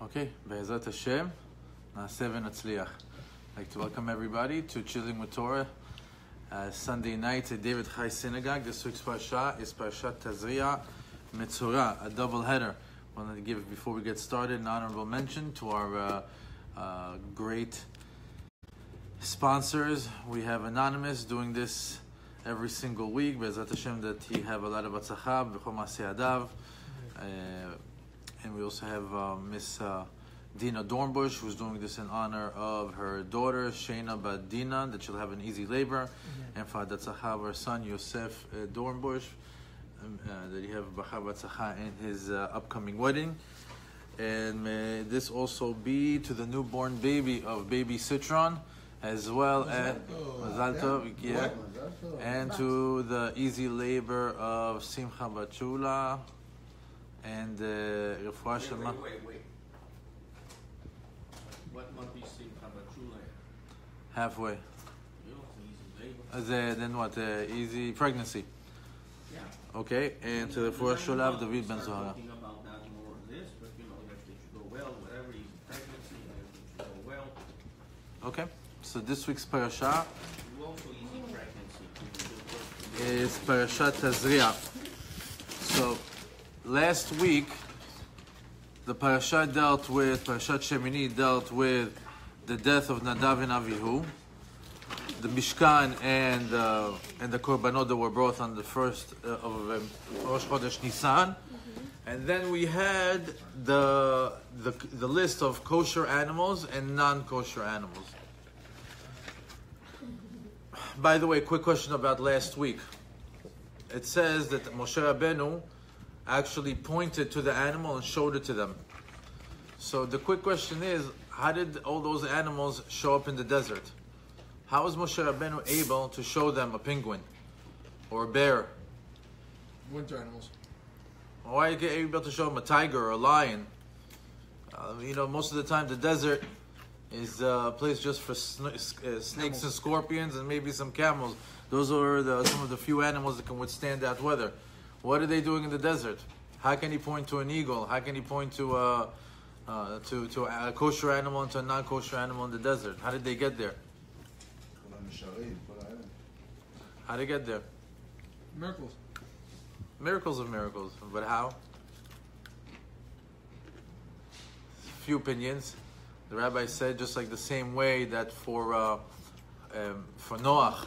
Okay, Be'ezat Hashem, Naaseh v'Natzliach. I'd like to welcome everybody to Chilling with Torah. Uh, Sunday night at David Chai Synagogue. This week's parasha is Parashat Tazria Metzora, a double header. I want to give, before we get started, an honorable mention to our uh, uh, great sponsors. We have Anonymous doing this every single week. Be'ezat Hashem that he have a lot of adav. Uh, and we also have uh, Miss uh, Dina Dornbush, who's doing this in honor of her daughter Shayna Badina, that she'll have an easy labor, and for Datzacha, her son Yosef uh, Dornbush, um, uh, that he have Bacha Batzacha in his uh, upcoming wedding. And may this also be to the newborn baby of baby Citron, as well as Mazal Tov, yeah, and to the easy labor of Simcha Bachula and uh, is Simcha Bachula? halfway. Easy. Uh, the- then what? Uh, easy pregnancy. Yeah. Okay, and to the you Sholav, David Ben Zohar. Talking about that more or this, but you know, everything should go well, whatever, easy pregnancy, everything should go well. Okay, so this week's parasha You also easy pregnancy. you can do is Parashat Tazria. So, last week, the parasha dealt with, Parashat Shemini dealt with the death of Nadav and Avihu, the Mishkan and uh, and the Korbanot that were brought on the first uh, of um, Rosh Chodesh Nisan. And then we had the, the the list of kosher animals and non-kosher animals. By the way, quick question about last week. It says that Moshe Rabbeinu actually pointed to the animal and showed it to them. So the quick question is, how did all those animals show up in the desert? How was Moshe Rabbeinu able to show them a penguin or a bear? Winter animals. Why are you able to show them a tiger or a lion? Uh, you know, most of the time the desert is a place just for sn- uh, snakes and scorpions and maybe some camels. Those are the, some of the few animals that can withstand that weather. What are they doing in the desert? How can he point to an eagle? How can he point to a, uh, to, to a kosher animal and to a non kosher animal in the desert? How did they get there? How did they get there? Miracles. Miracles of miracles. But how? Few opinions. The rabbi said, just like the same way that for, uh, um, for Noah,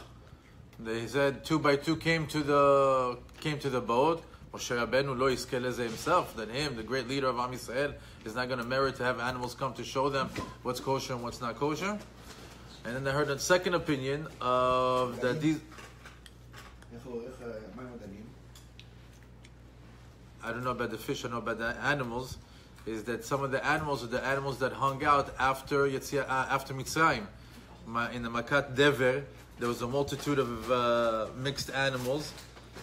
they said two by two came to the came to the boat. Moshe Rabbeinu lo iskeleze himself. Then him, the great leader of Am Yisrael, is not going to merit to have animals come to show them what's kosher and what's not kosher. And then I heard a second opinion of that these. I don't know about the fish, I know about the animals. Is that some of the animals are the animals that hung out after Yitzhak, uh, after Mitzrayim, in the Makat Dever? There was a multitude of uh, mixed animals,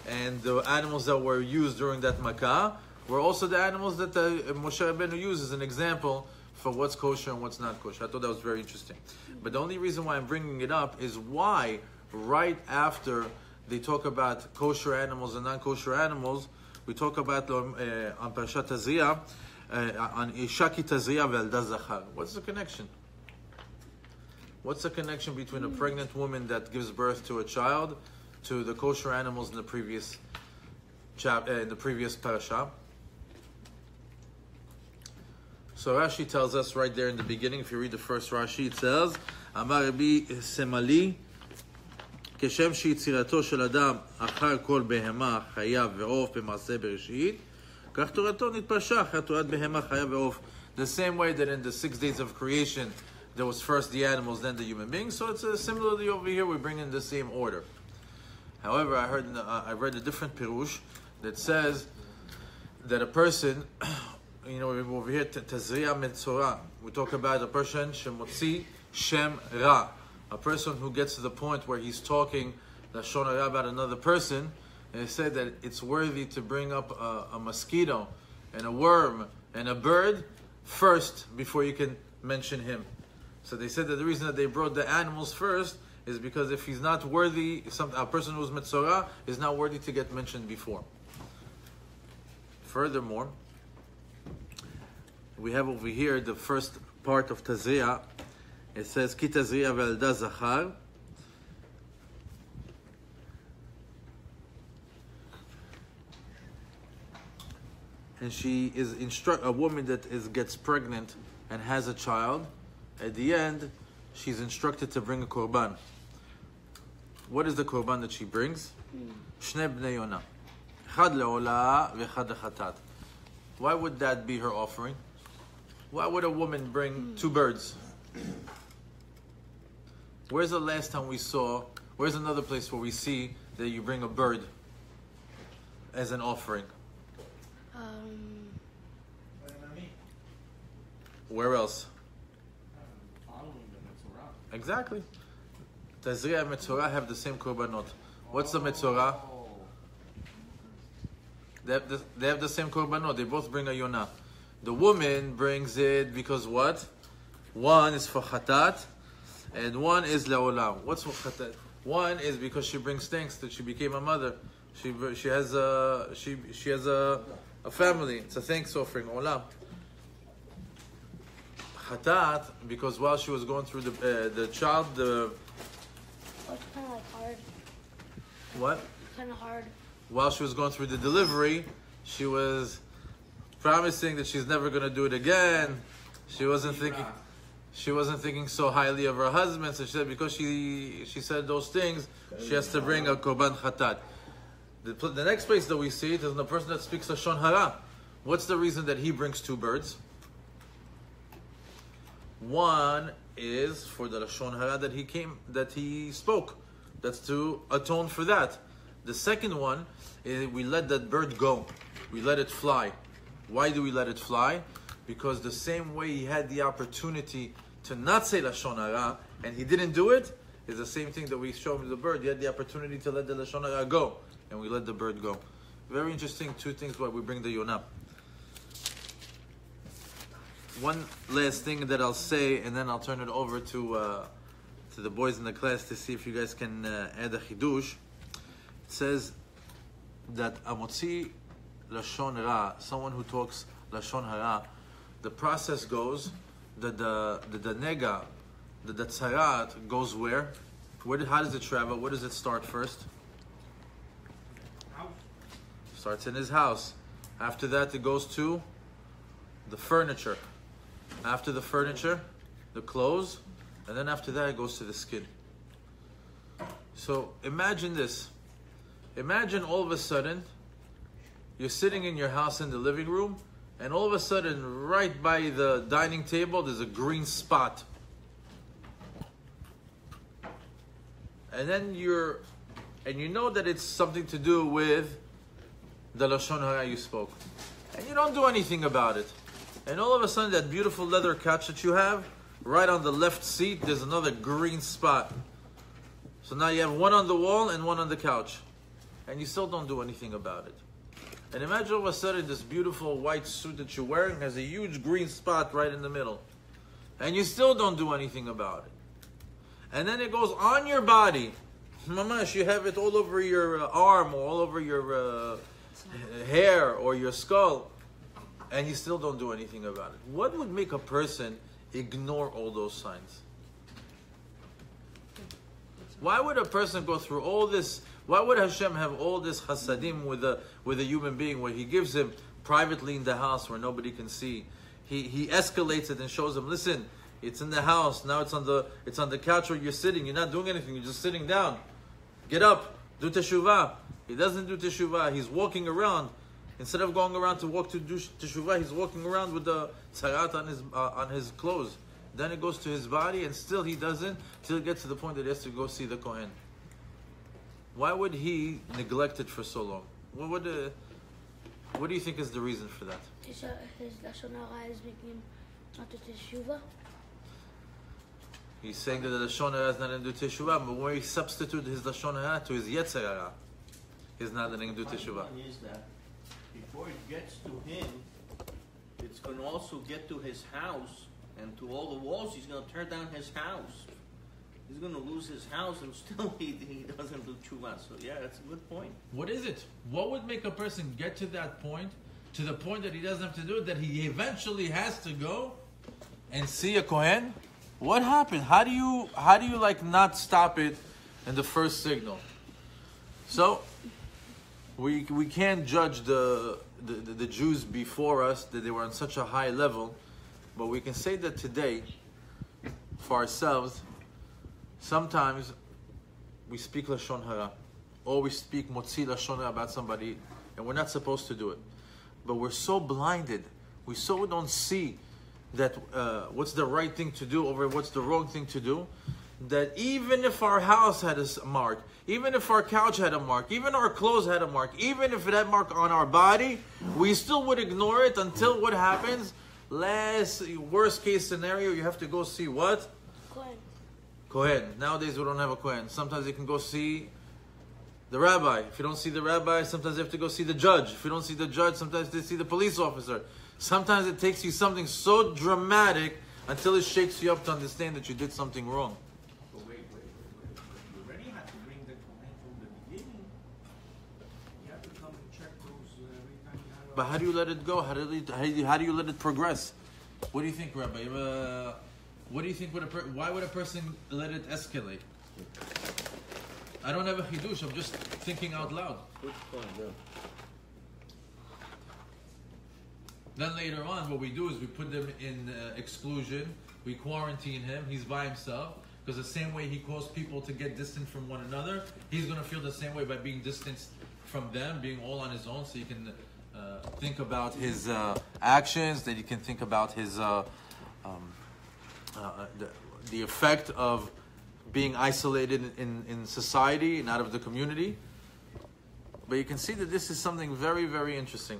and the animals that were used during that Makkah were also the animals that uh, Moshe Rabbeinu used as an example for what's kosher and what's not kosher. I thought that was very interesting. But the only reason why I'm bringing it up is why right after they talk about kosher animals and non-kosher animals, we talk about uh, on Parashat Tazria, uh, on Ishaki Tazria ve'elda zachar. What's the connection? What's the connection between a pregnant woman that gives birth to a child to the kosher animals in the previous chap uh, in the previous parasha? So Rashi tells us right there in the beginning, if you read the first Rashi, it says, Amar Rabbi Simlai, כשם שיצירתו של אדם אחר כל בהמה, חיה ועוף במעשה בראשית, כך תורתו נתפשע אחר תורת בהמה, חיה ועוף. The same way that in the six days of creation, there was first the animals, then the human beings. So it's uh, similarly over here, we bring in the same order. However, I heard, uh, I read a different pirush that says that a person, you know, over here, tazriya metzora, we talk about a person shemotzi shem ra, a person who gets to the point where he's talking lashon about another person, and it said that it's worthy to bring up a, a mosquito and a worm and a bird first before you can mention him. So they said that the reason that they brought the animals first is because if he's not worthy, some, a person who's metzora is not worthy to get mentioned before. Furthermore, we have over here the first part of Tazria. It says, Ki Tazria ve'elda zachar. And she is instruct a woman that is gets pregnant and has a child at the end, she's instructed to bring a korban. What is the korban that she brings? Hmm. Shneb bnei yonah. Chad le'olah v'chad le'chatat. Why would that be her offering? Why would a woman bring hmm. two birds? Where's the last time we saw, where's another place where we see that you bring a bird as an offering? Um. Where else? Exactly. Tazria and Metzora have the same korbanot. What's the Metzorah? Oh, They have, the, they have the same korbanot. They both bring a yonah. The woman brings it because what? One is for chatat, and one is le'olah. What's for chatat? One is because she brings thanks that she became a mother. She she has a she she has a, a family. It's a thanks offering. Olam. Chatat because while she was going through the uh, the child the it's kind of like hard. what Kind of hard. while she was going through the delivery, she was promising that she's never going to do it again. She wasn't thinking she wasn't thinking so highly of her husband, so she said because she she said those things, she has to bring a korban chatat. The, the next place that we see it is the person that speaks lashon hara. What's the reason that he brings two birds? One is for the lashon hara that he came that he spoke. That's to atone for that. The second one is we let that bird go. We let it fly. Why do we let it fly? Because the same way he had the opportunity to not say lashon hara and he didn't do it is the same thing that we show him the bird. He had the opportunity to let the lashon hara go, and we let the bird go. Very interesting. Two things why we bring the yonah. One last thing that I'll say, and then I'll turn it over to uh, to the boys in the class to see if you guys can uh, add a chidush. It says that amotzi lashon hara, someone who talks lashon hara, the process goes that the the, the nega, the, the tzarat goes where? Where did, how does it travel? Where does it start first? house. Starts in his house. After that, it goes to the furniture. After the furniture, the clothes, and then after that, it goes to the skin. So imagine this. Imagine all of a sudden, you're sitting in your house in the living room, and all of a sudden, right by the dining table, there's a green spot. And then you're, and you know that it's something to do with the lashon hara you spoke, and you don't do anything about it. And all of a sudden, that beautiful leather couch that you have, right on the left seat, there's another green spot. So now you have one on the wall and one on the couch, and you still don't do anything about it. And imagine all of a sudden this beautiful white suit that you're wearing has a huge green spot right in the middle, and you still don't do anything about it. And then it goes on your body. Mamash, you have it all over your uh, arm or all over your uh, hair or your skull, and you still don't do anything about it. What would make a person ignore all those signs? Why would a person go through all this? Why would Hashem have all this hasadim with a with a human being where He gives him privately in the house where nobody can see? He he escalates it and shows him, listen, it's in the house now. It's on the it's on the couch where you're sitting. You're not doing anything. You're just sitting down. Get up, do teshuvah. He doesn't do teshuvah. He's walking around. Instead of going around to walk to do teshuvah, he's walking around with the tzarat on his uh, on his clothes. Then it goes to his body, and still he doesn't till it gets to the point that he has to go see the kohen. Why would he neglect it for so long? What would uh, what do you think is the reason for that? His, uh, his lashon hara is making not the teshuva. He's saying that the lashon hara is not in to do teshuvah, but when he substitute his lashon hara to his yetzer hara, he's not going to do Funny teshuvah. Before it gets to him, it's going to also get to his house and to all the walls. He's going to tear down his house. He's going to lose his house and still he, he doesn't do tshuva. So yeah, that's a good point. What is it? What would make a person get to that point to the point that he doesn't have to do it, that he eventually has to go and see a Kohen? What happened? How do you how do you like not stop it in the first signal? So we we can't judge the the, the, Jews before us that they were on such a high level, but we can say that today, for ourselves, sometimes we speak lashon hara, or we speak motzi lashon hara about somebody, and we're not supposed to do it. But we're so blinded, we so don't see that uh, what's the right thing to do over what's the wrong thing to do, that even if our house had a mark, even if our couch had a mark, even our clothes had a mark, even if it had a mark on our body, we still would ignore it until what happens? Last worst case scenario, you have to go see what? Kohen. Kohen. Nowadays we don't have a Kohen. Sometimes you can go see the rabbi. If you don't see the rabbi, sometimes you have to go see the judge. If you don't see the judge, sometimes they see the police officer. Sometimes it takes you something so dramatic until it shakes you up to understand that you did something wrong. But wait, wait, wait, wait. You already had to bring the Kohen from the beginning. You have to come and check those uh, every time you have a. But how do you let it go? How do you, how do you, how do you let it progress? What do you think, Rabbi? A- what do you think? Would a per, why would a person let it escalate? I don't have a chidush. I'm just thinking out loud. Then later on, what we do is we put them in uh, exclusion. We quarantine him. He's by himself because the same way he caused people to get distant from one another, he's going to feel the same way by being distanced from them, being all on his own. So he can uh, think about his uh, actions. That you can think about his uh, um, uh, the, the effect of being isolated in, in society and out of the community. But you can see that this is something very, very interesting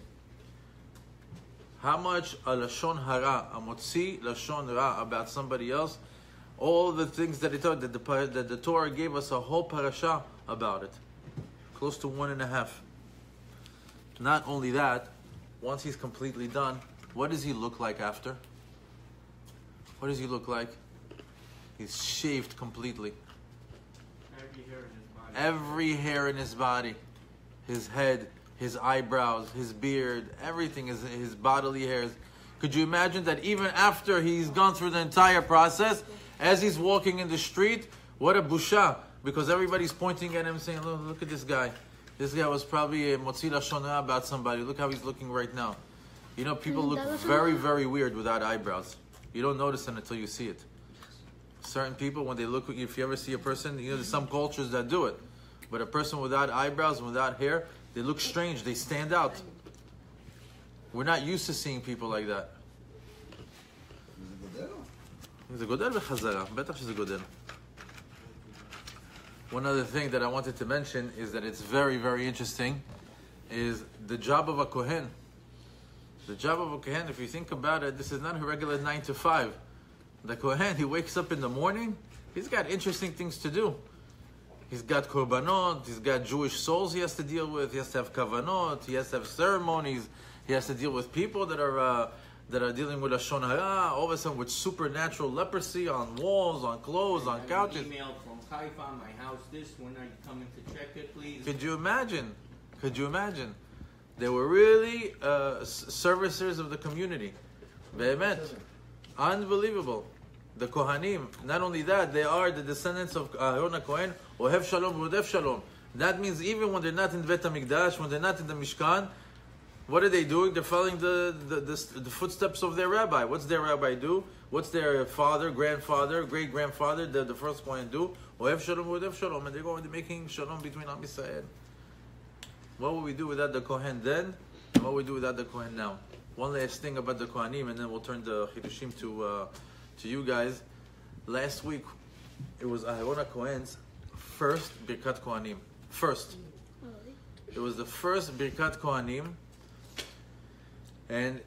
how much a lashon hara, a motzi lashon ra about somebody else, all the things that it that the, that the Torah gave us a whole parasha about it, close to one and a half. Not only that, once he's completely done, what does he look like after? What does he look like? He's shaved completely. Every hair in his body. Every hair in his body, his head, his eyebrows, his beard, everything is his bodily hairs. Could you imagine that even after he's gone through the entire process, as he's walking in the street, what a busha, because everybody's pointing at him saying, look, look at this guy. This guy was probably a motzi lashon ra about somebody. Look how he's looking right now. You know, people look very, very weird without eyebrows. You don't notice them until you see it. Certain people, when they look, if you ever see a person, you know, there's some cultures that do it. But a person without eyebrows, without hair, they look strange. They stand out. We're not used to seeing people like that. זה גודל בחזרה, בטח שזה גודל. One other thing that I wanted to mention is that it's very, very interesting, is the job of a kohen. The job of a kohen, if you think about it, this is not a regular nine to five. The kohen, he wakes up in the morning, he's got interesting things to do. He's got korbanot, he's got Jewish souls he has to deal with, he has to have kavanot, he has to have ceremonies, he has to deal with people that are uh, that are dealing with lashon hara, all of a sudden with supernatural leprosy on walls, on clothes, on couches. Email from Haifa, my house this, when are you coming to check it, please? Could you imagine? Could you imagine? They were really uh, servicers of the community. Behemet. Unbelievable. The Kohanim, not only that, they are the descendants of Aaron Kohen, Ohev Shalom, Rodef Shalom. That means even when they're not in Bet HaMikdash, when they're not in the Mishkan, what are they doing? They're following the, the, the, the footsteps of their rabbi. What's their rabbi do? What's their father, grandfather, great grandfather, the, the first Kohen do? Ohev Shalom, Rodef Shalom. And they're going to making Shalom between Am Yisrael. What would we do without the Kohen then? And what would we do without the Kohen now? One last thing about the Kohanim, and then we'll turn the Chidushim to uh, to you guys. Last week, it was Aharon HaKohen's first Birkat Kohanim. First. It was the first Birkat Kohanim, and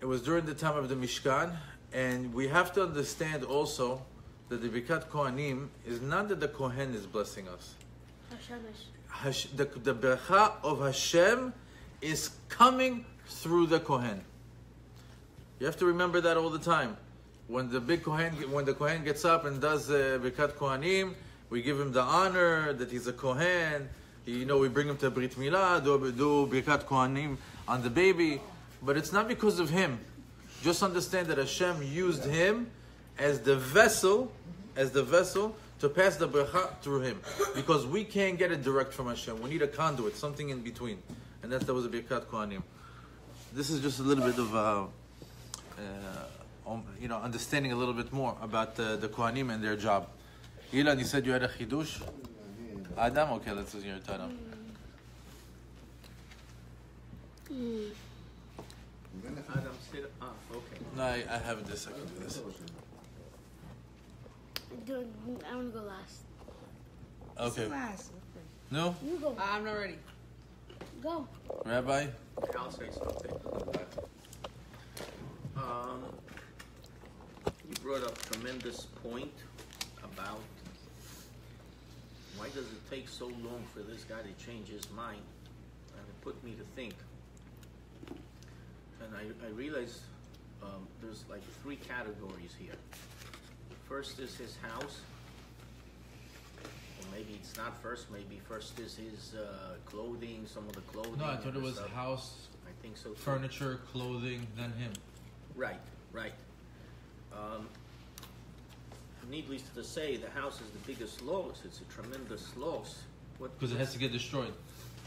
it was during the time of the Mishkan. And we have to understand also that the Birkat Kohanim is not that the Kohen is blessing us. Hash, the, the bracha of Hashem is coming through the Kohen. You have to remember that all the time. When the big Kohen, when the Kohen gets up and does uh, Birkat Kohanim, we give him the honor that he's a Kohen. You know, we bring him to Brit Milah, do, do Birkat Kohanim on the baby, but it's not because of him. Just understand that Hashem used him as the vessel, as the vessel to pass the bracha through him, because we can't get it direct from Hashem. We need a conduit, something in between, and that's that was a birkat kohanim. This is just a little bit of. Uh, uh, um, you know, understanding a little bit more about uh, the Kohanim and their job. Ilan, you said you had a chidush? Adam? Okay, let's your turn. Sit up. Ah, okay. No, I, I have this. I can do this. I want to go last. Okay. Last. Okay. No? You go. Uh, I'm not ready. Go. Rabbi? I'll say something. Um, you brought up a tremendous point about why does it take so long for this guy to change his mind? And it put me to think. And I, I realized um, there's like three categories here. First is his house. Or maybe it's not first, maybe first is his uh, clothing, some of the clothing. No, I thought it was stuff. house, I think so too. furniture, clothing, then him. Right, right. Um, needless to say, the house is the biggest loss. It's a tremendous loss. Because it has to get destroyed.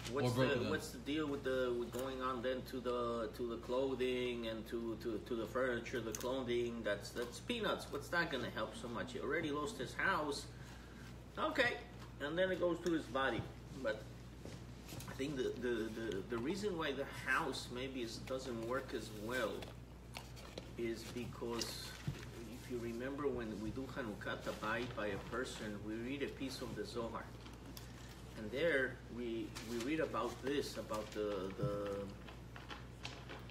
What's the down. what's the deal with the with going on then to the to the clothing and to, to, to the furniture, the clothing? That's that's peanuts. What's that going to help so much? He already lost his house. Okay, and then it goes to his body. But I think the the, the, the reason why the house maybe is, doesn't work as well is because if you remember when we do Hanukkat HaBayit by a person, we read a piece of the Zohar. And there we we read about this, about the the,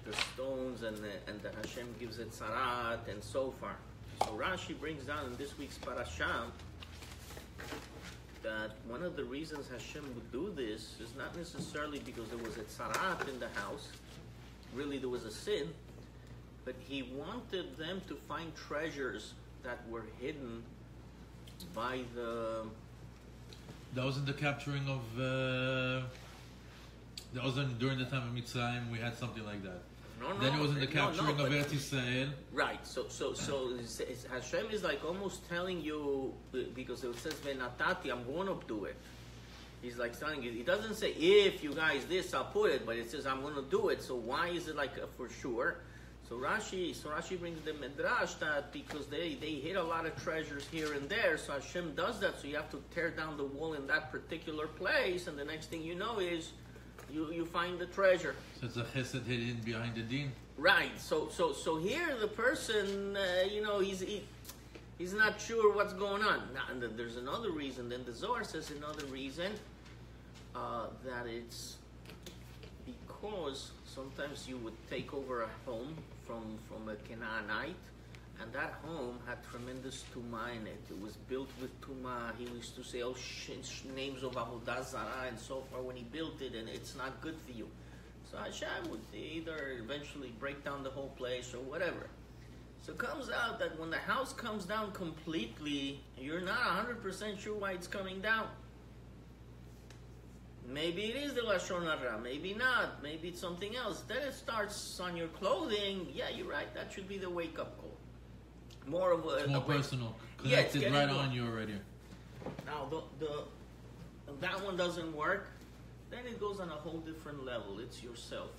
the stones and the, and that Hashem gives it tzarat and so far. So Rashi brings down in this week's parasha that one of the reasons Hashem would do this is not necessarily because there was a tzarat in the house, really there was a sin, but he wanted them to find treasures that were hidden by the That wasn't the capturing of. Uh, that wasn't during the time of Mitzrayim. We had something like that. no, no, then it wasn't the no, no, capturing of Eretz Yisrael. Right. So, so, so it's, it's, Hashem is like almost telling you because it says "venatati," I'm going to do it. He's like telling you. He doesn't say if you guys this, I'll put it, but it says I'm going to do it. So why is it like uh, for sure? So Rashi, so Rashi brings the midrash that because they they hid a lot of treasures here and there, so Hashem does that. So you have to tear down the wall in that particular place, and the next thing you know is you you find the treasure. So it's a chesed hidden behind the din. Right. So so so here the person, uh, you know, he's he, he's not sure what's going on. Now, and then there's another reason. Then the Zohar says another reason uh, that it's because sometimes you would take over a home from from a Canaanite. And that home had tremendous tuma in it. It was built with tuma. He used to say, "Oh, names of Avodah Zarah and so far." When he built it, and it's not good for you. So Hashem would either eventually break down the whole place or whatever. So it comes out that when the house comes down completely, you're not 100% sure why it's coming down. Maybe it is the Lashon Hara, maybe not, maybe it's something else. Then it starts on your clothing. Yeah, you're right, that should be the wake up call. More of a, It's more wake- personal. Yeah, it's getting right more- on you already. Now the, the that one doesn't work, then it goes on a whole different level. It's yourself.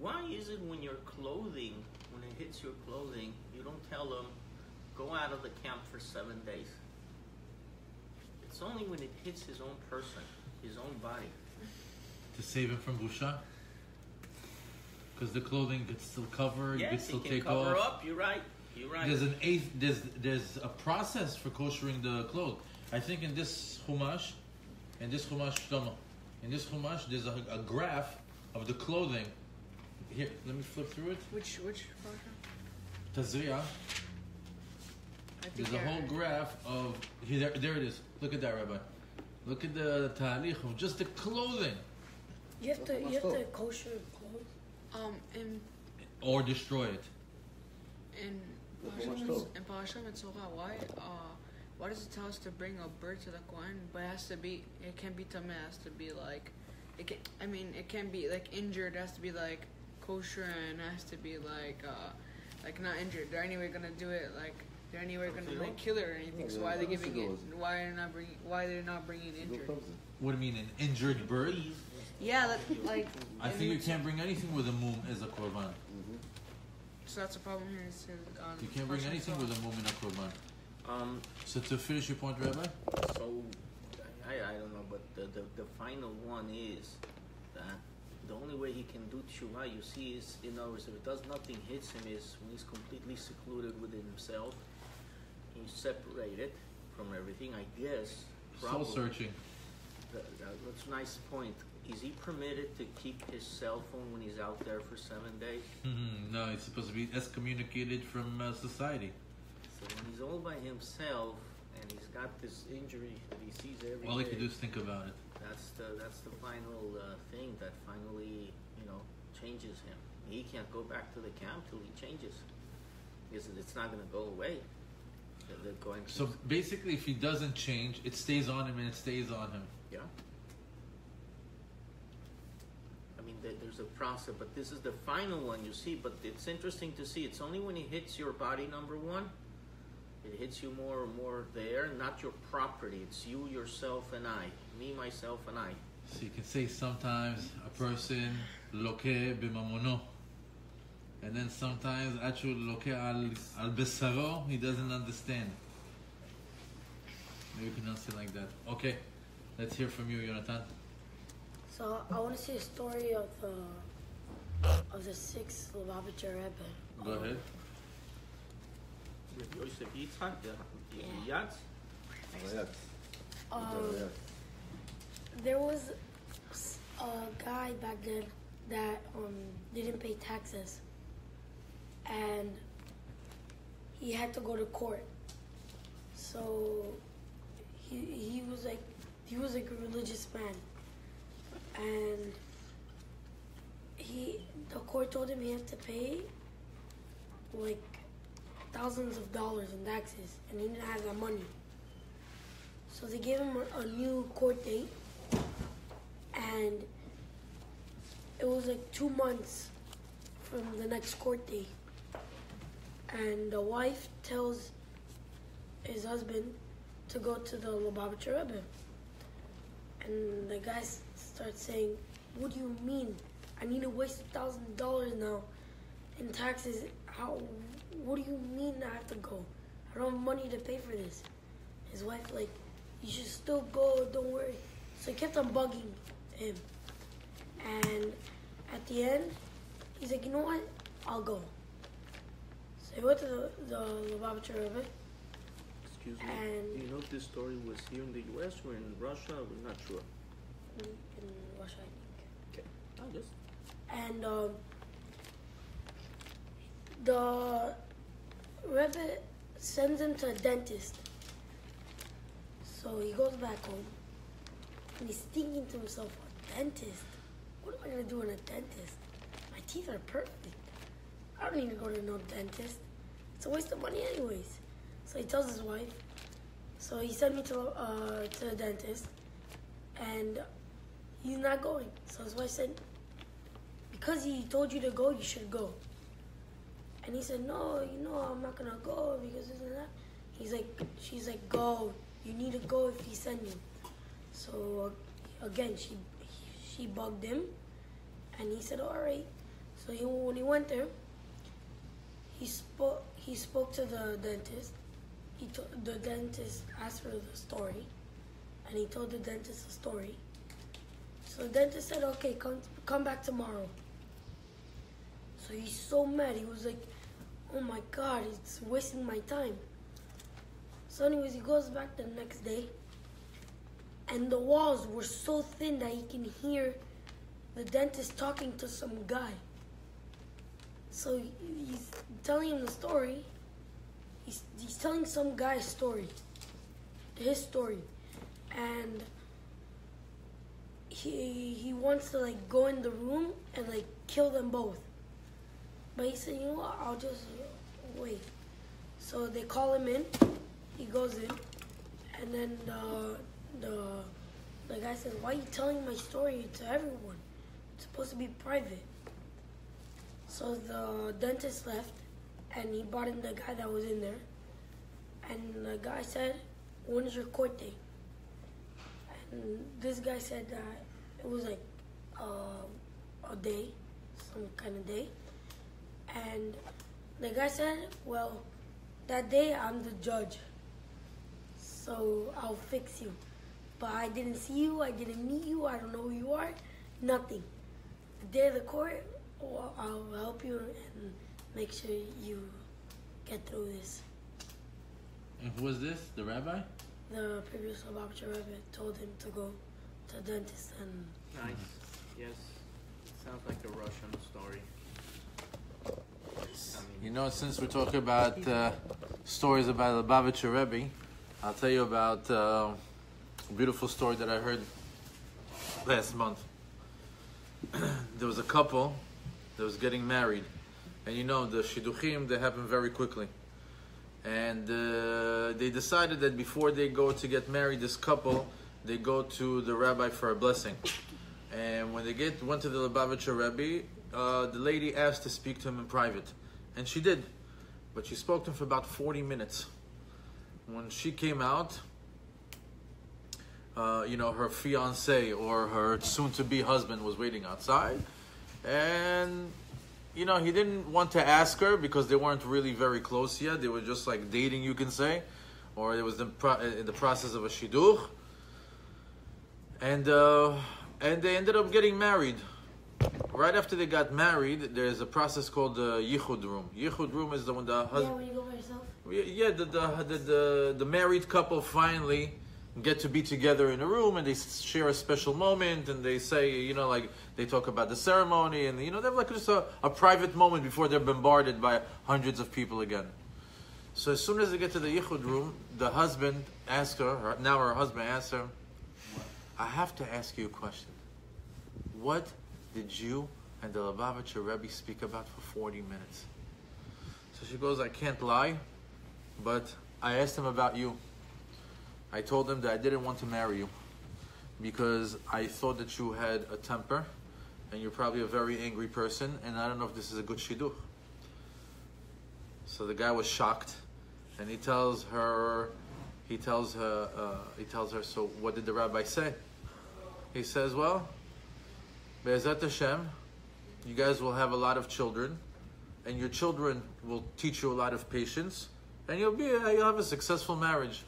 Why is it when your clothing, when it hits your clothing, you don't tell them, go out of the camp for seven days? It's only when it hits his own person, his own body. To save him from busha. Because the clothing could still cover, you could Yes, still he can take cover off. up. You're right. You're right. There's an eighth. There's there's a process for koshering the clothes. I think in this chumash, in this chumash Shlomo, in this chumash, there's a, a graph of the clothing. Here, let me flip through it. Which which version? Tazria. I think There's a whole graph of here. There, there it is. Look at that, Rabbi. Look at the talich of just the clothing, You have to you have to kosher clothes. Um, in or destroy it. in Okay, Parashat let's go. in Parashat Metzora, why uh why does it tell us to bring a bird to the Kohen? But it has to be, it can't be tameh. It has to be like, it can. I mean, it can't be like injured. It has to be like kosher and it has to be like, uh, like not injured. They're anyway gonna do it like. They're anyway gonna like kill it or anything. So why are they giving it? Why are they not bringing? Why they're not bringing injured? What do you mean, an injured bird? Yeah, like, like I think you can't bring anything with a mum as a korban. Mm-hmm. So that's a problem here. It says on You can't bring anything with a mum in a korban. Um, So to finish your point, Rabbi? so, I, I don't know, but the, the, the final one is that the only way he can do tshuva, you see, is, in other words, if it does nothing hits him, is when he's completely secluded within himself, he's separated from everything, I guess. Soul probably- searching. That, that, that's a nice point. Is he permitted to keep his cell phone when he's out there for seven days? Mhm, No, he's supposed to be excommunicated from uh, society. So when he's all by himself and he's got this injury that he sees every day, All he can do is think about it. that's the that's the final uh, thing that finally you know changes him. He can't go back to the camp till he changes because it's not going to go away. They're- going So basically, if he doesn't change, it stays on him and it stays on him. yeah. I mean, there's a process, but this is the final one you see. But it's interesting to see. It's only when it hits your body, number one. It hits you more and more there, not your property. It's you, yourself, and I. Me, myself, and I. So you can say sometimes a person loke b'mamono, and then sometimes actually loke al al besaro, he doesn't understand. Maybe you can answer like that. Okay, let's hear from you, Jonathan. So I want to see a story of the of the sixth Lubavitcher Rebbe. Go ahead. With Yosef Yitzhak, the, the Yeah. Yatz. Um, there was a guy back then that um, didn't pay taxes, and he had to go to court. So he he was like he was like a religious man, and he the court told him he had to pay like thousands of dollars in taxes, and he didn't have that money. So they gave him a, a new court date, and it was like two months from the next court date. And the wife tells his husband to go to the Lubavitcher Rebbe. And the guy starts saying, What do you mean? I need to waste a thousand dollars now in taxes. How? What do you mean I have to go? I don't have money to pay for this. His wife like, you should still go. Don't worry. So he kept on bugging him, and at the end, he's like, you know what? I'll go. He went to the, the Lubavitcher. Excuse me. And- Do you know if this story was here in the U.S. or in Russia? We're not sure. in, in Russia, I think. Okay. I just. And um, the Rebbe sends him to a dentist. So he goes back home and he's thinking to himself, a dentist? What am I going to do in a dentist? My teeth are perfect. I don't need to go to no dentist. It's a waste of money, anyways. So he tells his wife. So he sent me to uh, to the dentist, and he's not going. So his wife said, because he told you to go, you should go. And he said, no, you know, I'm not gonna go because this and that. He's like, she's like, go. You need to go if he send you. So uh, again, she she bugged him, and he said, all right. So he, when he went there, he spoke. He spoke to the dentist. He to, the dentist asked for the story, and he told the dentist the story. So the dentist said, "Okay, come come back tomorrow." So he's so mad. He was like, "Oh my God, it's wasting my time." So, anyways, he goes back the next day, and the walls were so thin that he can hear the dentist talking to some guy. So he's telling him the story. He's, he's telling some guy's story, his story, and he he wants to like go in the room and like kill them both. But he said, you know what? I'll just wait. So they call him in. He goes in, And then the the the guy says, "Why are you telling my story to everyone? It's supposed to be private." So the dentist left, and he brought in the guy that was in there. And the guy said, "When is your court date?" And this guy said that it was like uh, a day, some kind of day. And the guy said, "Well, that day I'm the judge, so I'll fix you. But I didn't see you, I didn't meet you, I don't know who you are, nothing. The day of the court, well, I'll help you and make sure you get through this." And who was this? The rabbi? The previous Lubavitcher Rebbe told him to go to the dentist and Nice. Yes. It sounds like a Russian story. I mean, You know, since we're talking about uh, stories about the Lubavitcher Rebbe, I'll tell you about uh, a beautiful story that I heard last month. there was a couple that was getting married, and you know the shidduchim they happen very quickly, and uh, they decided that before they go to get married, this couple they go to the rabbi for a blessing, and when they get went to the Lubavitcher Rebbe, uh, the lady asked to speak to him in private, and she did, but she spoke to him for about forty minutes. When she came out, uh, you know, her fiance or her soon-to-be husband was waiting outside, and you know, he didn't want to ask her because they weren't really very close yet. They were just like dating, you can say, or it was the pro- in the process of a shidduch, and uh, and they ended up getting married. Right after they got married, there's a process called the yichud room. Yichud room is the one the yeah, husband. when you go by yourself. Yeah, the, the the the the married couple finally get to be together in a room and they share a special moment and they say, you know, like they talk about the ceremony and you know they have like just a, a private moment before they're bombarded by hundreds of people again. So as soon as they get to the yichud room, the husband asks her, now her husband asks her, I have to ask you a question. What did you and the Lubavitcher Rebbe speak about for 40 minutes? So she goes, I can't lie, but I asked him about you. I told him that I didn't want to marry you because I thought that you had a temper and you're probably a very angry person, and I don't know if this is a good shidduch. So the guy was shocked, and he tells her, he tells her, uh, he tells her. So what did the rabbi say? He says, well, Be'ezat Hashem, you guys will have a lot of children, and your children will teach you a lot of patience, and you'll be you'll have a successful marriage.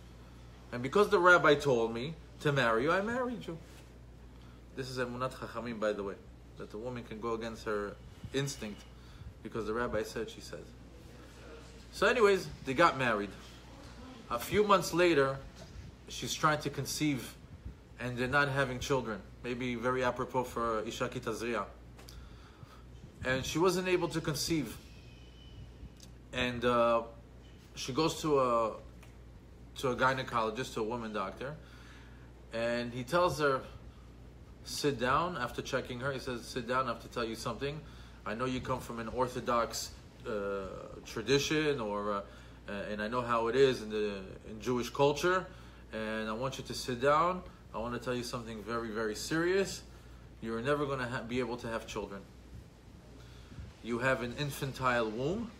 And because the rabbi told me to marry you, I married you. This is Emunat Chachamim, by the way, that the woman can go against her instinct because the rabbi said she says. So, anyways, they got married. A few months later, she's trying to conceive, and they're not having children. Maybe very apropos for Ishaki Tazria. And she wasn't able to conceive. And uh, she goes to a to a gynecologist, to a woman doctor, and he tells her, "Sit down." After checking her, he says, "Sit down. I have to tell you something. I know you come from an Orthodox uh, tradition, or uh, uh, and I know how it is in the in Jewish culture, and I want you to sit down. I want to tell you something very, very serious. You're never going to ha- be able to have children. You have an infantile womb."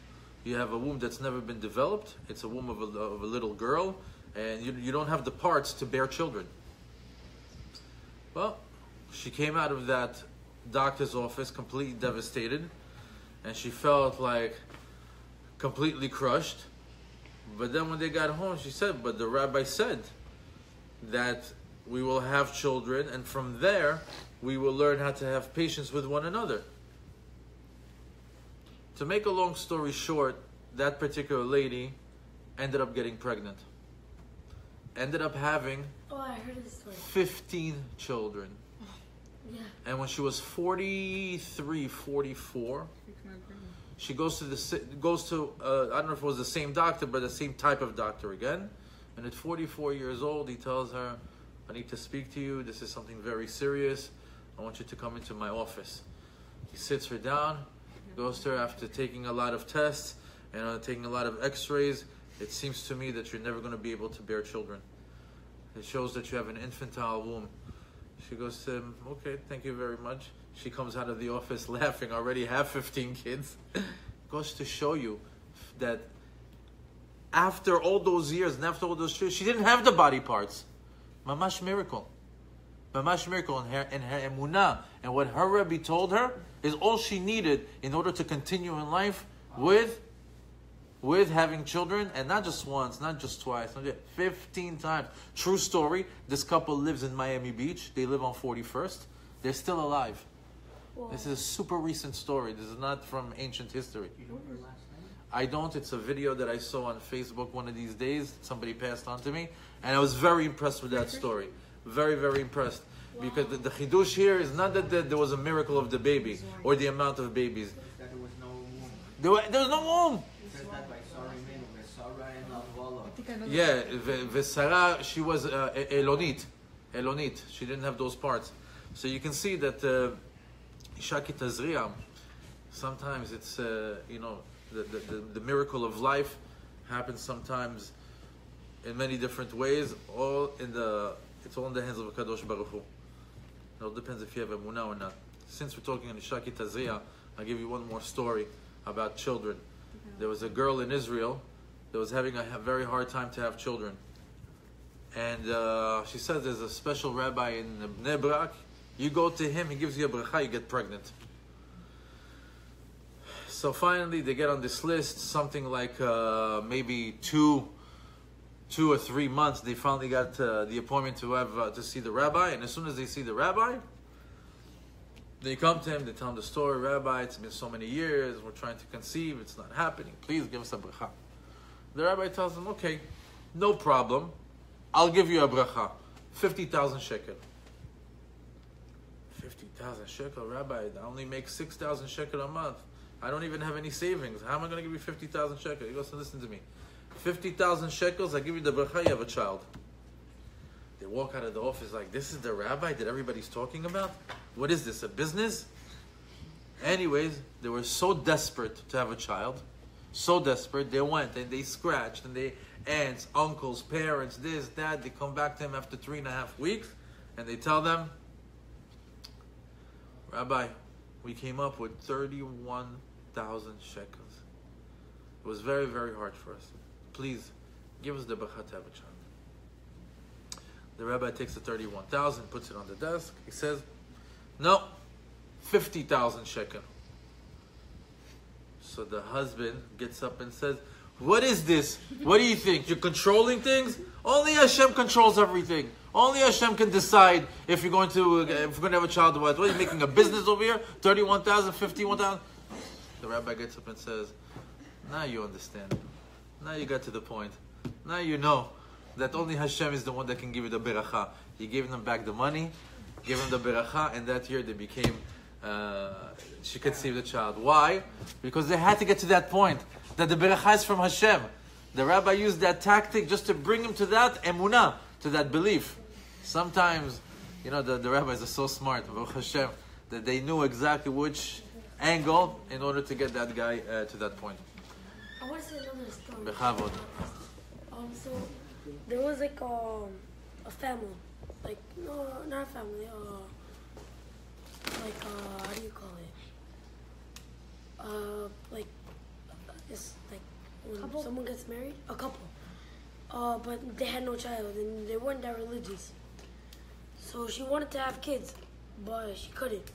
You have a womb that's never been developed. It's a womb of a, of a little girl, and you, you don't have the parts to bear children. Well, she came out of that doctor's office completely devastated, and she felt like completely crushed. But then when they got home, she said, But the rabbi said that we will have children, and from there, we will learn how to have patience with one another. To make a long story short, that particular lady ended up getting pregnant. Ended up having Oh, I heard of this story. 15 children. Yeah. And when she was 43, 44, she goes to the goes to uh, I don't know if it was the same doctor, but the same type of doctor again. And at 44 years old, he tells her, "I need to speak to you. This is something very serious. I want you to come into my office." He sits her down, goes her after taking a lot of tests and uh, taking a lot of X-rays. It seems to me that you're never going to be able to bear children. It shows that you have an infantile womb. She goes to him, okay, thank you very much. She comes out of the office laughing, already have 15 kids. Goes to show you that after all those years and after all those years, she didn't have the body parts. Mamash miracle. Mamash miracle in her, in her emunah. And what her Rebbe told her is all she needed in order to continue in life with with having children, and not just once, not just twice, not just 15 times. True story. This couple lives in Miami Beach. They live on 41st. They're still alive. This is a super recent story. This is not from ancient history. You know her last name? I don't. It's a video that I saw on Facebook one of these days. Somebody passed on to me, and I was very impressed with that story. Very, very impressed. Because the, the chidush here is not that the, there was a miracle of the baby or the amount of babies. That there was no womb. There, wa- there was no womb. It says that by Sarah Minu, Sarah and Lavvala. I think I know that. Yeah, v- Vesara, she was uh, Elonit. Elonit. She didn't have those parts. So you can see that uh, Ishaki Tazriya, sometimes it's, uh, you know, the, the, the, the miracle of life happens sometimes in many different ways, all in the, it's all in the hands of Kadosh Baruch Hu. It all depends if you have emunah or not. Since we're talking on Ishaki Tazriya, I'll give you one more story about children. There was a girl in Israel that was having a very hard time to have children. And uh, she says there's a special rabbi in Bnei Brak. You go to him, he gives you a bracha, you get pregnant. So finally, they get on this list, something like uh, maybe two, two or three months. They finally got uh, the appointment to have uh, to see the rabbi, and as soon as they see the rabbi, they come to him. They tell him the story. Rabbi, it's been so many years. We're trying to conceive. It's not happening. Please give us a bracha. The rabbi tells them, okay, no problem. I'll give you a bracha. 50,000 shekel. 50,000 shekel, Rabbi. I only make 6,000 shekel a month. I don't even have any savings. How am I going to give you 50,000 shekel? He goes, listen to me. 50,000 shekels, I give you the bracha, you have a child. They walk out of the office like, this is the rabbi that everybody's talking about? What is this, a business? Anyways, they were so desperate to have a child, so desperate, they went and they scratched and they aunts, uncles, parents, this, that. They come back to him after three and a half weeks and they tell them, Rabbi, we came up with 31,000 shekels. It was very, very hard for us. Please, give us the bracha to have a child. The rabbi takes the 31,000, puts it on the desk. He says, no, 50,000 shekel. So the husband gets up and says, What is this? What do you think? You're controlling things? Only Hashem controls everything. Only Hashem can decide if you're going to, uh, if we're going to have a child or what. What are you making a business over here? 31,000, 51,000? The rabbi gets up and says, Now you understand. Now you got to the point. Now you know that only Hashem is the one that can give you the beracha. He gave them back the money, gave them the beracha, and that year they became, uh, she conceived the child. Why? Because they had to get to that point that the beracha is from Hashem. The rabbi used that tactic just to bring him to that emunah, to that belief. Sometimes, you know, the, the rabbis are so smart, Baruch Hashem, that they knew exactly which angle in order to get that guy uh, to that point. I want to say another story. Bechavod. Um, so there was like um a family, like no, not a family. Uh, like uh, how do you call it? Uh, like it's like when someone gets married, a couple. Uh, but they had no child and they weren't that religious. So she wanted to have kids, but she couldn't.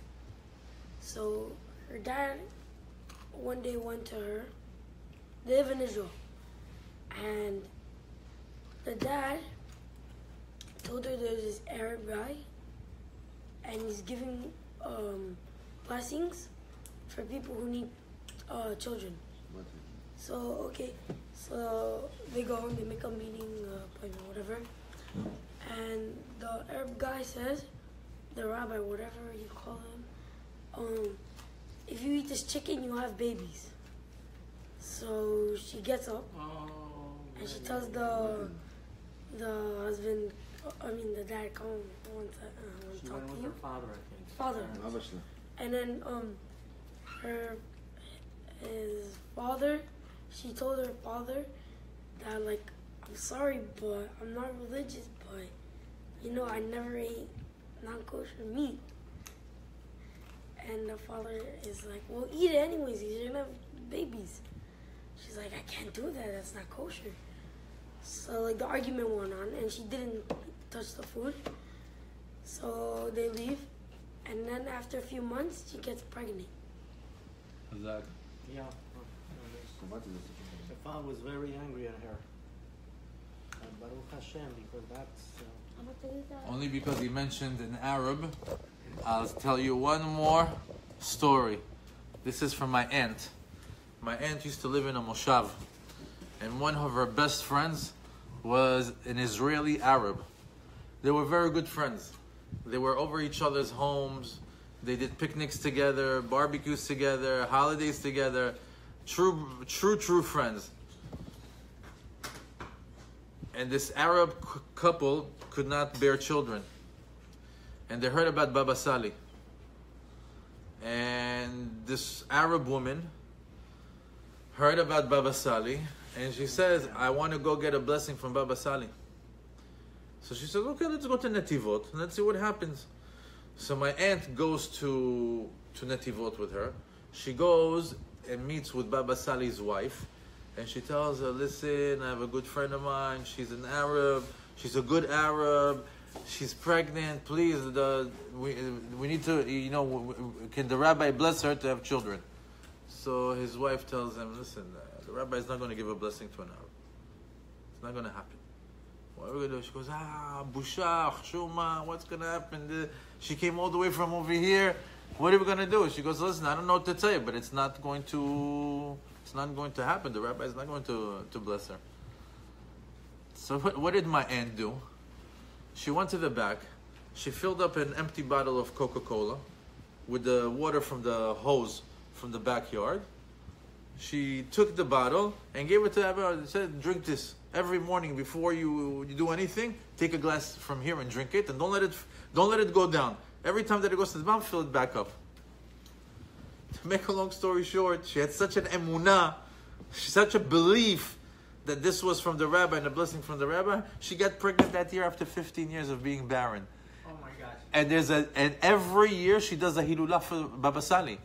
So her dad one day went to her. They live in Israel, and the dad told her there's this Arab guy, and he's giving um, blessings for people who need uh, children. So okay, so they go and they make a meeting uh, appointment, whatever, and the Arab guy says, the rabbi, whatever you call him, um, if you eat this chicken, you have babies. So she gets up and she tells the the husband, I mean the dad, come on, I uh, want to, I want to talk to you. father, I think. Father. Obviously. And then um, her his father, she told her father that like I'm sorry, but I'm not religious, but you know I never ate non-kosher meat. And the father is like, well, eat it anyways. You're gonna have babies. She's like, I can't do that. That's not kosher. So like the argument went on, and she didn't touch the food. So they leave, and then after a few months, she gets pregnant. That. Yeah. The father was very angry at her. Baruch Hashem, because that's. Uh... Only because he mentioned an Arab. I'll tell you one more story. This is from my aunt. My aunt used to live in a moshav, and one of her best friends was an Israeli Arab. They were very good friends. They were over each other's homes. They did picnics together, barbecues together, holidays together. True, true, true friends. And this Arab couple could not bear children. And they heard about Baba Sali. And this Arab woman heard about Baba Sali, and she says, I want to go get a blessing from Baba Sali. So she says, okay, let's go to Netivot, and let's see what happens. So my aunt goes to, to Netivot with her. She goes and meets with Baba Sali's wife, and she tells her, listen, I have a good friend of mine, she's an Arab, she's a good Arab, she's pregnant, please, the, we, we need to, you know, can the rabbi bless her to have children? So his wife tells him, listen, uh, the rabbi is not going to give a blessing to an Arab. It's not going to happen. What are we going to do? She goes, ah, busha, shuma, what's going to happen? She came all the way from over here. What are we going to do? She goes, listen, I don't know what to tell you, but it's not going to, it's not going to happen. The rabbi is not going to, to bless her. So what, what did my aunt do? She went to the back. She filled up an empty bottle of Coca-Cola with the water from the hose from the backyard. She took the bottle and gave it to everyone and said, drink this. Every morning before you, you do anything, take a glass from here and drink it and don't let it don't let it go down. Every time that it goes to the mouth, fill it back up. To make a long story short, she had such an emunah, such a belief that this was from the rabbi and a blessing from the rabbi. She got pregnant that year after 15 years of being barren. oh my gosh. And there's a and every year she does a hilulah for Baba Sali.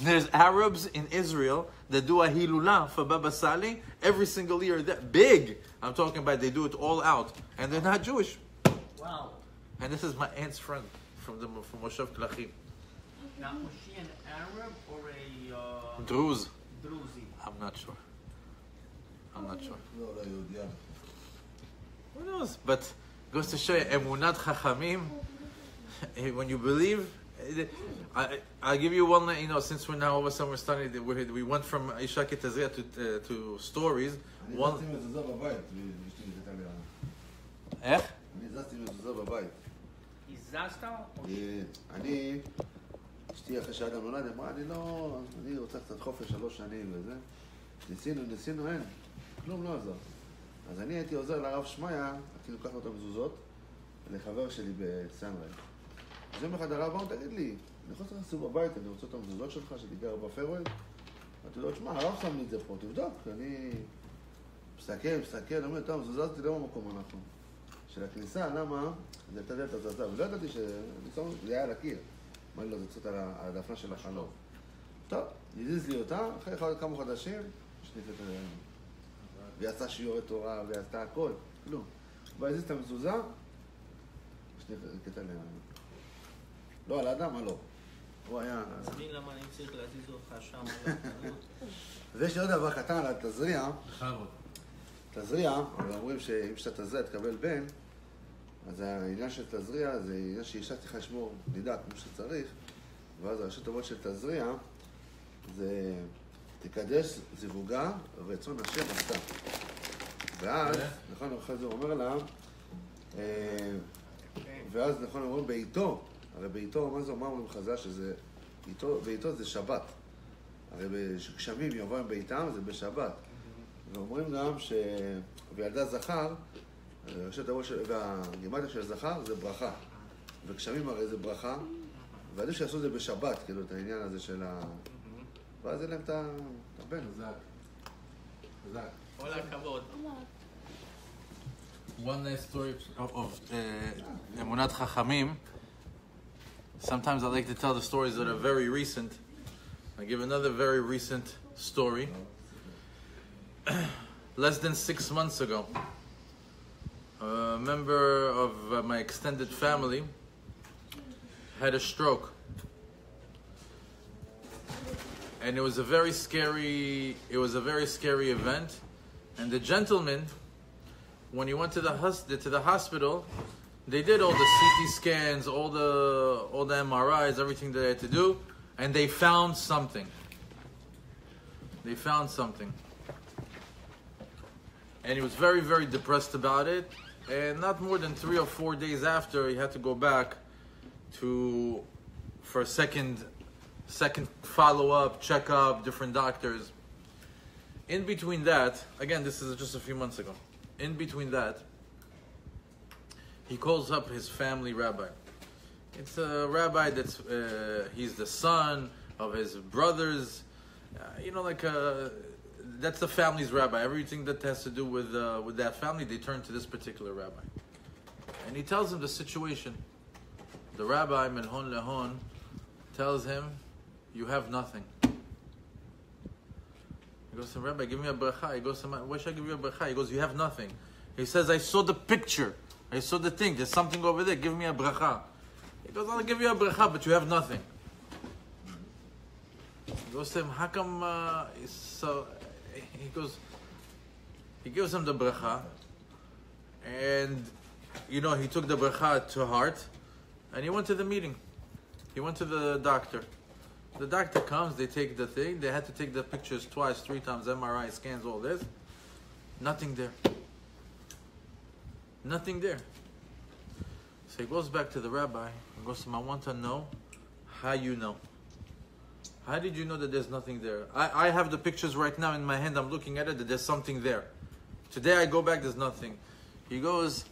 There's Arabs in Israel that do a hilulah for Baba Saleh every single year. That big. I'm talking about they do it all out, and they're not Jewish. Wow. And this is my aunt's friend from the from Moshav Klachim. Now, was she an Arab or a uh, Druze? Druzi. I'm not sure. I'm not sure. Who knows? But goes to show you, emunat chachamim. When you believe, I, I'll give you one. You know, since we're now all of a sudden we're starting, we we went from Isha Ketazria to uh, to stories. One. איך? אני זזתי מזוזה בבית. הזזת אני, אשתי אחרי שאדם נולד, אמרה, אני לא, אני רוצה קצת חופש שלוש שנים וזה. ניסינו, ניסינו, אין, כלום לא עזר. אז אני הייתי עוזר לרב שמעיה, הייתי לוקח לו את המזוזות, לחבר שלי בסנריי. אז יום אחד הרב אמר, תגיד לי, אני יכול לעשות סיבוב בבית, אני רוצה את המזוזות שלך, שלי גר בפרוויל? אמרתי לו, תשמע, הרב שם לי את זה פה, תבדוק, אני מסתכל, מסתכל, אומר, טוב, זזזתי לא במקום הנכון. של הכניסה, למה? זה הייתה דלת הזזה, ולא ידעתי ש... זה היה על הקיר. אמר לי לו, זה קצת על ה- הדפנה של החלום. טוב, הזיז לי אותה, אחרי כמה חודשים, השניף את ה... והיא עשה שיעורי תורה, והיא עשתה הכל, כלום. הוא הזיז את המזוזה, השניף את ל... לא על האדם, הלא. הוא היה... תבין למה אני צריך להזיז אותך שם? ויש לי עוד דבר קטן על התזריע. תזריע, אבל אומרים שאם שאתה תזריע תקבל בן, אז העניין של תזריע זה עניין שאישה צריכה לשמור נידה כמו שצריך, ואז הראשי תיבות של תזריע זה תקדש זיווגה ורצון השם עשתה. ואז, כן. נכון, אחרי זה הוא אומר לה, אה, ואז נכון, אומרים בעיתו, הרי בעיתו, מה זה אומר אומרים חז"ל שזה, בעיתו, בעיתו זה שבת. הרי כשגשמים יבוא עם ביתם זה בשבת. ואומרים גם ש... וילדה זכר, ראשי תיבות של... והגימטיה של זכר זה ברכה. וגשמים הרי זה ברכה, ועדיף שיעשו את זה בשבת, כאילו, את העניין הזה של ה... ואז אין להם את הבן. חזק. חזק. כל הכבוד. One nice story of, of uh, Emunat Chachamim. Sometimes I like to tell the stories that are very recent. I give another very recent story. Less than six months ago, a member of uh, my extended family had a stroke. And it was a very scary it was a very scary event. And the gentleman when he went to the to the hospital, they did all the CT scans, all the all the MRIs, everything that they had to do, and they found something. They found something. And he was very, very depressed about it. And not more than three or four days after, he had to go back to for a second second follow up, check up, different doctors. In between that, again, this is just a few months ago. In between that, he calls up his family rabbi. It's a rabbi that's uh, he's the son of his brothers. Uh, you know, like uh, that's the family's rabbi. Everything that has to do with uh, with that family, they turn to this particular rabbi, and he tells him the situation. The rabbi Menhon Lehon tells him, "You have nothing." He goes to Rabbi, give me a bracha. He goes why should I give you a bracha? He goes, you have nothing. He says, I saw the picture. I saw the thing. There's something over there. Give me a bracha. He goes, I'll give you a bracha, but you have nothing. He goes to him, how come, uh, so, he goes, he gives him the bracha, and, you know, he took the bracha to heart, and he went to the meeting. He went to the doctor. The doctor comes, they take the thing, they had to take the pictures twice, three times, MRI scans, all this. Nothing there. Nothing there. So he goes back to the rabbi and goes I want to know how you know. How did you know that there's nothing there? I, I have the pictures right now in my hand, I'm looking at it, that there's something there. Today I go back, there's nothing. He goes,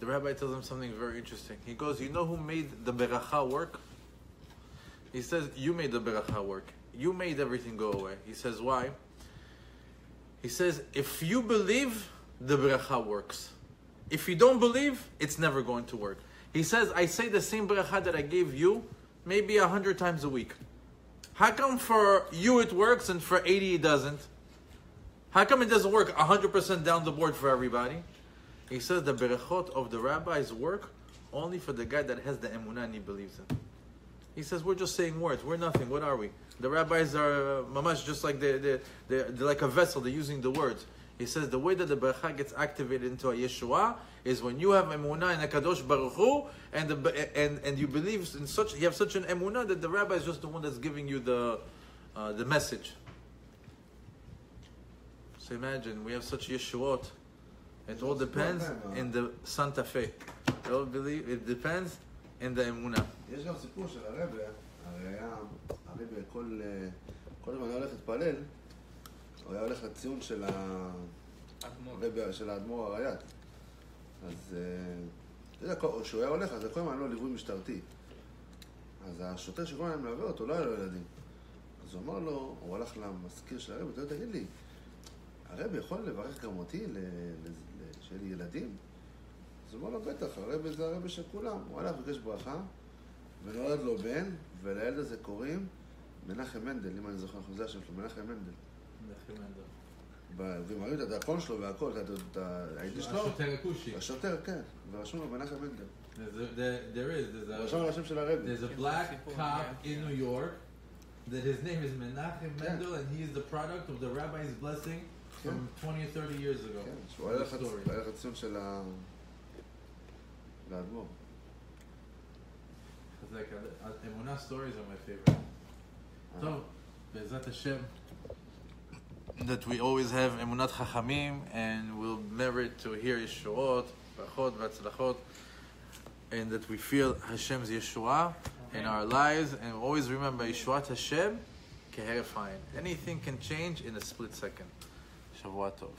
the rabbi tells him something very interesting. He goes, You know who made the beracha work? He says, You made the beracha work. You made everything go away. He says, Why? He says, If you believe, the beracha works. If you don't believe, it's never going to work. He says, I say the same beracha that I gave you maybe a hundred times a week. How come for you it works and for 80 it doesn't? How come it doesn't work 100% down the board for everybody? He says the berachot of the rabbis work only for the guy that has the emunah and he believes in. He says we're just saying words. We're nothing. What are we? The rabbis are uh, mamash just like they they they're, they're like a vessel. They're using the words. He says the way that the beracha gets activated into a Yeshua is when you have emunah in a kadosh baruch Hu, and the, and and you believe in such you have such an emunah that the rabbi is just the one that's giving you the uh, the message. So imagine we have such Yeshuot. It all depends in the Santa Fe. It all believe it depends in the emunah. יש גם סיפור של הרבה, הרי היה, הרבה כל, אה, כל הזמן היה הולך להתפלל, הוא היה הולך לציון של, האדמו"ר הריי"ת. אז, אה, אתה יודע, כשהוא היה הולך, אז כל הזמן היה לו ליווי משטרתי. אז השוטר שכל הזמן מלווה אותו, לא היה לו ילדים. אז הוא אמר לו, הוא הלך למזכיר של הרבי, אתה תגיד לי, הרבי יכול לברך גם אותי, שיהיה לי ילדים? אז הוא אמר לו, בטח, הרבי זה הרבי של כולם. הוא הלך, ביקש ברכה, ונולד לו בן, ולילד הזה קוראים מנחם מנדל, אם אני זוכר נכון, זה השם שלו, מנחם מנדל. ומראים את הדרכון שלו והכל, אתה יודע, הייתי שלו? השוטר הכושי. השוטר, כן. ורשום לו מנחם מנדל. רשום על השם של הרבי. There's a כן, black cop כן. in New York that his name is מנחם מנדל כן. and he is the product of the rabbi's blessing from 20-30 years ago. כן, שהוא היה לך ציון של ה... לאדמו"ר. אמונה סטורי זה מי פייבר. טוב, בעזרת השם. That we always have Emunat Chachamim and we'll merit to hear Yeshuot, Brachot, Vatzlachot, and that we feel Hashem's Yeshua in our lives and always remember Yeshuat Hashem, Keheref Hayin. Anything can change in a split second. Shavua Tov.